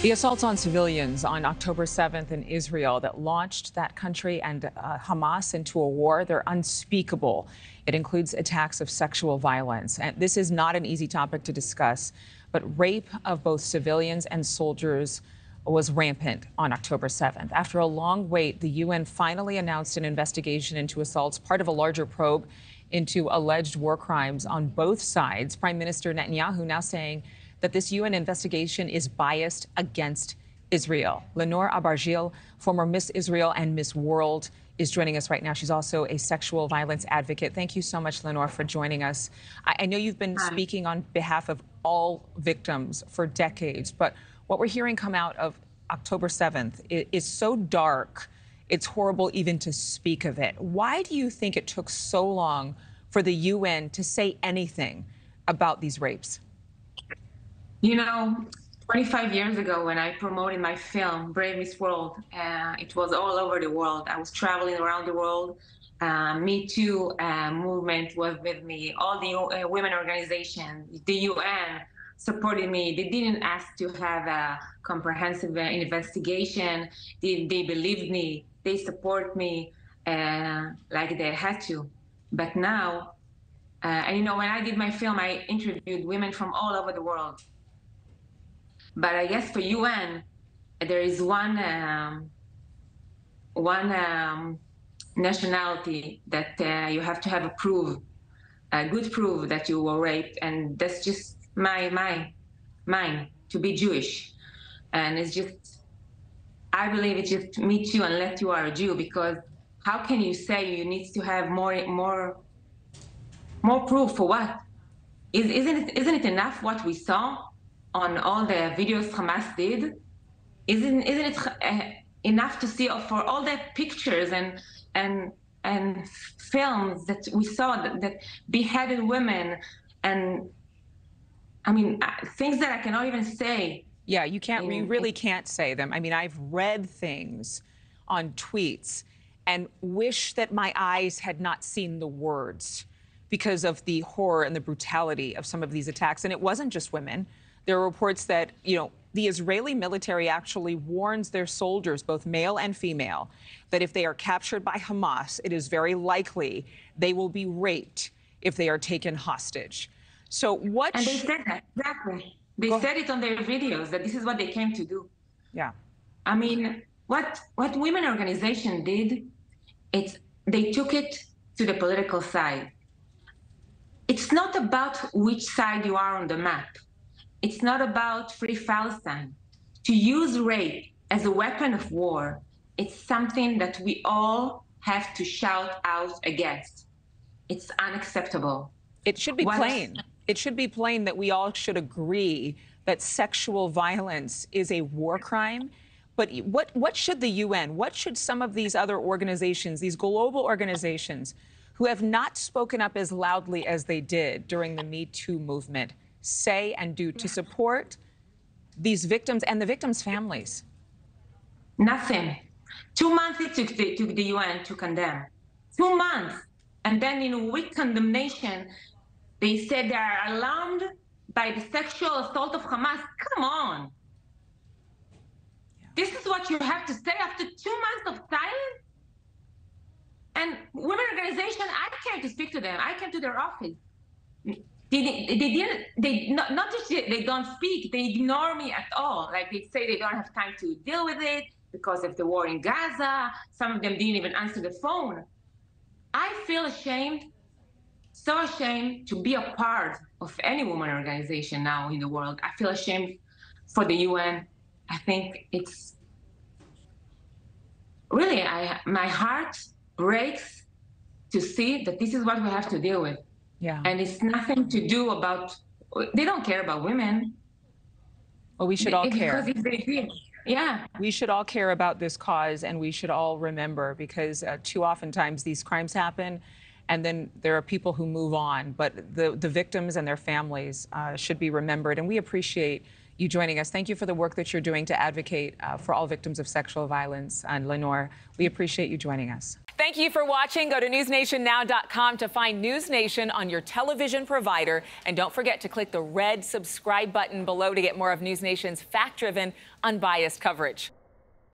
The assaults on civilians on October 7th in Israel that launched that country and uh, Hamas into a war, they're unspeakable. It includes attacks of sexual violence. And this is not an easy topic to discuss, but rape of both civilians and soldiers was rampant on October 7th. After a long wait, the UN finally announced an investigation into assaults, part of a larger probe into alleged war crimes on both sides. Prime Minister Netanyahu now saying that this UN investigation is biased against Israel. Linor Abargil, former Miss Israel and Miss World, is joining us right now. She's also a sexual violence advocate. Thank you so much, Lenore, for joining us. I, I know you've been Hi. speaking on behalf of all victims for decades, but what we're hearing come out of October 7th is, is so dark, it's horrible even to speak of it. Why do you think it took so long for the UN to say anything about these rapes? You know, 25 years ago when I promoted my film, Brave Miss World, uh, it was all over the world. I was traveling around the world. Uh, me Too uh, movement was with me. All the uh, women organizations, the UN supported me. They didn't ask to have a comprehensive uh, investigation. They, they believed me. They support me uh, like they had to. But now, and you know, when I did my film, I interviewed women from all over the world but I guess for UN, there is one um, one um, nationality that uh, you have to have a proof, a good proof that you were raped, and that's just my my mine to be Jewish, and it's just I believe it's just me too, unless you are a Jew, because how can you say you need to have more more more proof for what? Is, isn't it isn't it enough what we saw on all the videos Hamas did, isn't isn't it uh, enough to see for all the pictures and and and films that we saw that, that beheaded women and I mean uh, things that I cannot even say. Yeah, you can't. You really can't say them. I mean, I've read things on tweets and wish that my eyes had not seen the words because of the horror and the brutality of some of these attacks. And it wasn't just women. There are reports that, you know, the Israeli military actually warns their soldiers, both male and female, that if they are captured by Hamas, it is very likely they will be raped if they are taken hostage. So what? And they said that exactly. They Go said it on their videos that this is what they came to do. Yeah. I mean, what what women organization did, it's they took it to the political side. It's not about which side you are on the map. It's not about Free Palestine. To use rape as a weapon of war, it's something that we all have to shout out against. It's unacceptable. It should be plain. It should be plain that we all should agree that sexual violence is a war crime. But what, what should the UN, what should some of these other organizations, these global organizations, who have not spoken up as loudly as they did during the Me Too movement, say and do to support these victims and the victims' families? Nothing. Two months it took the, took the UN to condemn. Two months. And then in a weak condemnation, they said they are alarmed by the sexual assault of Hamas. Come on. Yeah. This is what you have to say after two months of silence? And women organization, I came to speak to them. I came to their office. They, they, didn't they not, not just they don't speak they ignore me at all. Like they say they don't have time to deal with it because of the war in gaza. Some of them didn't even answer the phone. I feel ashamed so ashamed to be a part of any woman organization now in the world. I feel ashamed for the un i think it's really i my heart breaks to see that this is what we have to deal with yeah. And it's nothing to do about, they don't care about women. Well, we should all care. Because they did. Yeah. We should all care about this cause and we should all remember because uh, too often times these crimes happen and then there are people who move on. But the, the victims and their families uh, should be remembered. And we appreciate you joining us. Thank you for the work that you're doing to advocate uh, for all victims of sexual violence. And Linor, we appreciate you joining us. Thank you for watching. Go to newsnationnow.com to find News Nation on your television provider. And don't forget to click the red subscribe button below to get more of News Nation's fact driven, unbiased coverage.